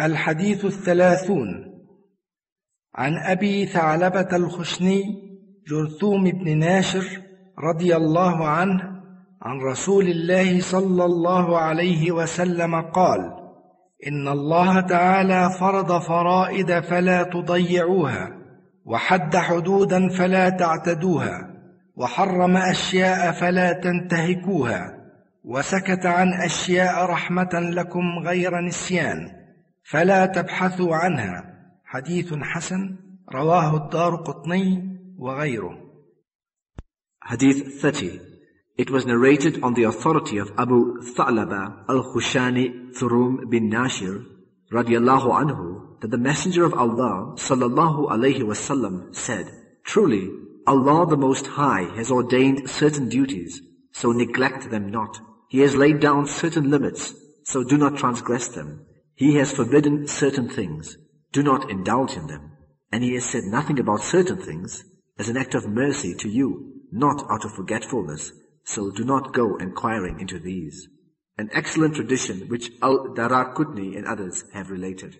الحديث الثلاثون عن أبي ثعلبة الخشني جرثوم بن ناشر رضي الله عنه عن رسول الله صلى الله عليه وسلم قال إن الله تعالى فرض فرائد فلا تضيعوها وحد حدودا فلا تعتدوها وحرم أشياء فلا تنتهكوها وسكت عن أشياء رحمة لكم غير نسيان. فلا تبحثوا عنها حديث حسن رواه الدار قطني وغيره Hadith 30 It was narrated on the authority of Abu Tha'laba al-Khushani Thurum bin Nashir radiallahu anhu that the Messenger of Allah sallallahu alayhi wasallam said, Truly, Allah the Most High has ordained certain duties, so neglect them not. He has laid down certain limits, so do not transgress them. He has forbidden certain things, do not indulge in them. And he has said nothing about certain things as an act of mercy to you, not out of forgetfulness, so do not go inquiring into these. An excellent tradition which Al-Daraqutni and others have related.